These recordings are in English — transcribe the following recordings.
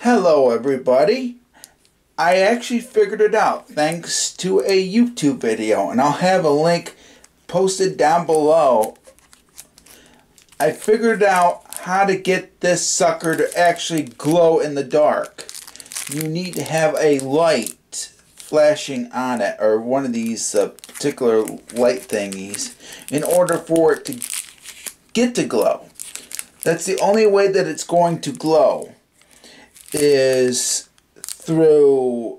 Hello everybody. I actually figured it out thanks to a YouTube video and I'll have a link posted down below. I figured out how to get this sucker to actually glow in the dark. You need to have a light flashing on it or one of these uh, particular light thingies in order for it to get to glow. That's the only way that it's going to glow is through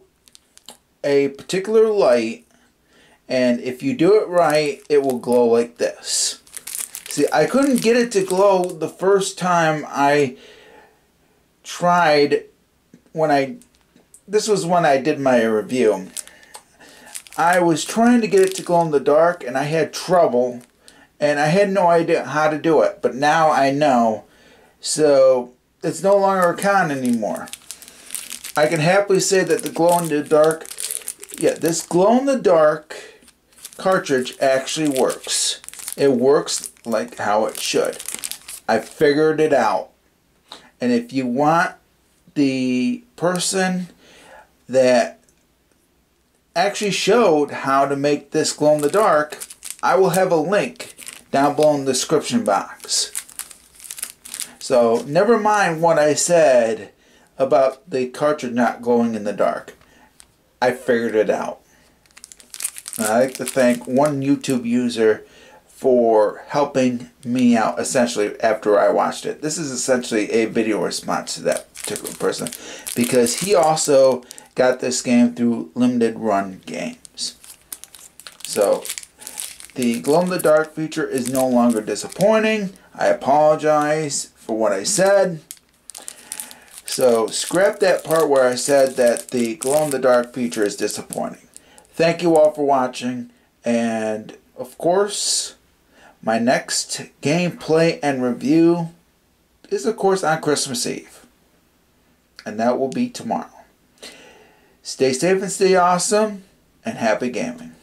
a particular light and if you do it right it will glow like this. See I couldn't get it to glow the first time I tried when I this was when I did my review. I was trying to get it to glow in the dark and I had trouble and I had no idea how to do it but now I know. So it's no longer a con anymore. I can happily say that the glow in the dark, yeah, this glow in the dark cartridge actually works. It works like how it should. I figured it out. And if you want the person that actually showed how to make this glow in the dark, I will have a link down below in the description box. So never mind what I said about the cartridge not glowing in the dark. I figured it out. And I'd like to thank one YouTube user for helping me out essentially after I watched it. This is essentially a video response to that particular person because he also got this game through limited run games. So the glow in the dark feature is no longer disappointing. I apologize for what I said. So scrap that part where I said that the glow-in-the-dark feature is disappointing. Thank you all for watching, and of course, my next gameplay and review is of course on Christmas Eve. And that will be tomorrow. Stay safe and stay awesome, and happy gaming.